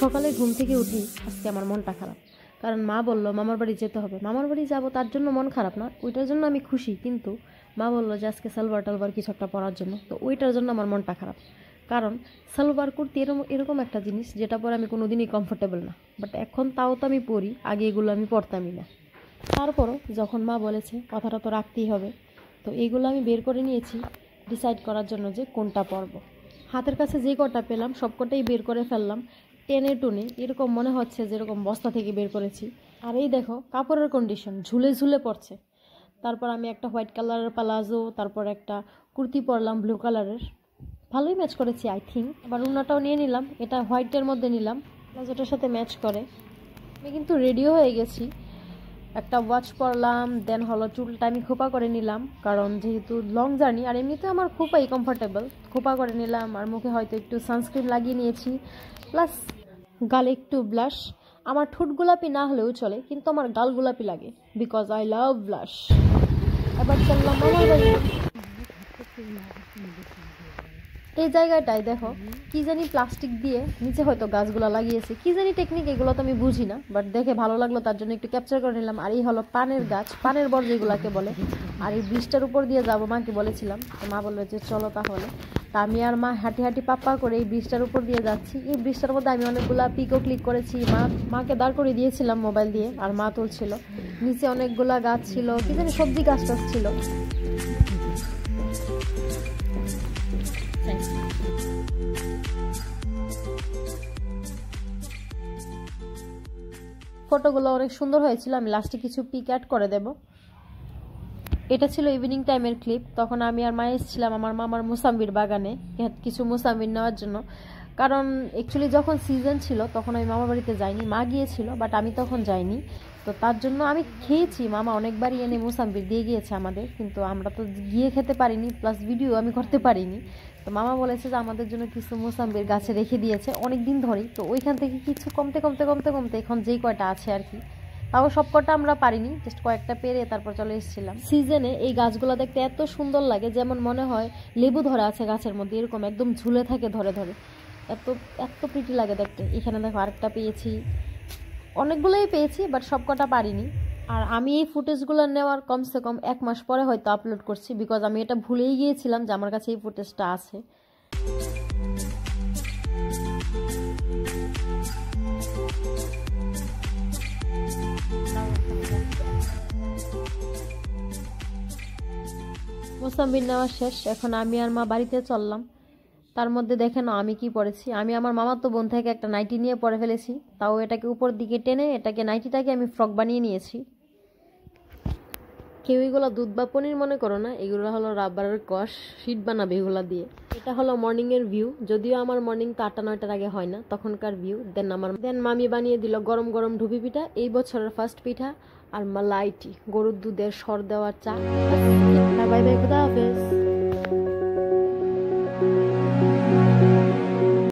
সকালে ঘুম থেকে উঠি, আজকে আমার মনটা খারাপ। কারণ মা বলল, মামার বাড়ি যেতে হবে। মামার বাড়ি যাব তার জন্য মন খারাপ না, ওইটার জন্য আমি খুশি। কিন্তু মা বলল যে, আজকে সালোয়ার টালবার কিছু একটা পরার জন্য। তো ওইটার জন্য আমার মনটা খারাপ। কারণ সালোয়ার কুর্তি এরকম এরকম একটা জিনিস, যেটা পরে আমি কোনো দিনই কমফোর্টেবল না। বাট এখন তাও তো আমি পরি, আগে এগুলো আমি পরতামই না। তারপরও যখন মা বলেছে, কথাটা তো রাখতেই হবে। তো এইগুলো আমি বের করে নিয়েছি ডিসাইড করার জন্য যে কোনটা পরবো। হাতের কাছে যে কটা পেলাম, সব কটাই বের করে ফেললাম, টেনে টুনে। এরকম মনে হচ্ছে যেরকম বস্তা থেকে বের করেছি। আর এই দেখো, কাপড়ের কন্ডিশন ঝুলে ঝুলে পড়ছে। তারপর আমি একটা হোয়াইট কালারের প্লাজো তারপর একটা কুর্তি পরলাম ব্লু কালারের ভালোই ম্যাচ করেছি আই থিঙ্ক আবার উন্নাটাও নিয়ে নিলাম, এটা হোয়াইটের মধ্যে নিলাম। প্লাজোটার সাথে ম্যাচ করে। আমি কিন্তু রেডিও হয়ে গেছি। একটা ওয়াচ পরলাম দেন হলো চুলটা আমি খোপা করে নিলাম, কারণ যেহেতু লং জার্নি আর এমনিতে আমার খোপাই কমফোর্টেবল খোপা করে নিলাম, আর মুখে হয়তো একটু সানস্ক্রিন লাগিয়ে নিয়েছি প্লাস গালে একটু ব্লাশ আমার ঠোঁট গোলাপি না হলেও চলে, কিন্তু আমার গাল গোলাপি লাগে বিকজ আই লাভ ব্লাশ এবার চললাম আমার এই জায়গাটায় দেখো, কি জানি প্লাস্টিক দিয়ে নিচে হয়তো গাছগুলো লাগিয়েছে। কি জানি টেকনিক এগুলো তো আমি বুঝি না বাট দেখে ভালো লাগল, তার জন্য একটু ক্যাপচার করে নিলাম। আর এই হলো পানের গাছ, পানের বর যেগুলাকে বলে। আর এই ব্রিজটার উপর দিয়ে যাব, মাকে বলেছিলাম। মা বলল যে চলো তাহলে। তা আমি আর মা হাঁটি হাঁটি পাপ্পা করে এই ব্রিজটার উপর দিয়ে যাচ্ছি। এই ব্রিজটার মধ্যে আমি অনেকগুলা পিকও ক্লিক করেছি। মা, মাকে দাঁড় করে দিয়েছিলাম মোবাইল দিয়ে, আর মা তুলছিল। নিচে অনেকগুলা গাছ ছিল, কি জানি সবজি গাছ টাছ ছিল। ফটোগুলো অনেক সুন্দর হয়েছিল, আমি লাস্টে কিছু পিক অ্যাড করে দেব। এটা ছিল ইভিনিং টাইমের ক্লিপ তখন আমি আর মা এসেছিলাম আমার মামার মুসাম্বির বাগানে কিছু মুসাম্বির নেওয়ার জন্য। কারণ অ্যাকচুয়ালি যখন সিজন ছিল, তখন আমি মামা বাড়িতে যাইনি, মা গিয়েছিল বাট আমি তখন যাইনি। তো তার জন্য আমি খেয়েছি। মামা অনেকবারই এনে মুসাম্বির দিয়ে গিয়েছে আমাদের, কিন্তু আমরা তো গিয়ে খেতে পারিনি প্লাস ভিডিও আমি করতে পারিনি। তো মামা বলেছে যে আমাদের জন্য কিছু মোসাম্বির গাছে রেখে দিয়েছে অনেক দিন ধরেই। তো ওইখান থেকে কিছু কমতে কমতে কমতে কমতে এখন যেই কয়টা আছে আর কি, তাও সব কটা আমরা পারিনি জাস্ট কয়েকটা পেরে তারপর চলে এসেছিলাম। সিজনে এই গাছগুলো দেখতে এত সুন্দর লাগে, যেমন মনে হয় লেবু ধরে আছে গাছের মধ্যে, এরকম একদম ঝুলে থাকে ধরে ধরে। এত এত প্রিটি লাগে দেখতে। এখানে দেখো আরেকটা পেয়েছি। অনেকগুলোই পেয়েছি বাট সব কটা পারিনি। আর আমি এই ফুটেজগুলো নেওয়ার কমসে কম এক মাস পরে হয়তো আপলোড করছি বিকজ আমি এটা ভুলেই গিয়েছিলাম যে আমার কাছে এই ফুটেজটা আছে। মোসাম্বির নেওয়া শেষ, এখন আমি আর মা বাড়িতে চললাম। তার মধ্যে দেখে না আমি কি পরেছি আমি আমার মামার তো বোন থেকে একটা নাইটি নিয়ে পরে ফেলেছি। তাও এটাকে উপর দিকে টেনে এটাকে নাইটিটাকে আমি ফ্রক বানিয়ে নিয়েছি। কেউ এগুলো দুধ বা পনির মনে করো না, এগুলো হলো রাবারের কষ শিট বানাবে এগুলো দিয়ে। এটা হলো মর্নিংয়ের ভিউ। যদিও আমার মর্নিং তো আটটা নয়টার আগে হয় না, তখনকার ভিউ। দেন আমার দেন মামি বানিয়ে দিল গরম গরম ঢুপি পিঠা, এই বছরের ফার্স্ট পিঠা। আর মালাইটি, গরুর দুধের সর দেওয়ার চা। বাই বাই, খুদা হাফেজ।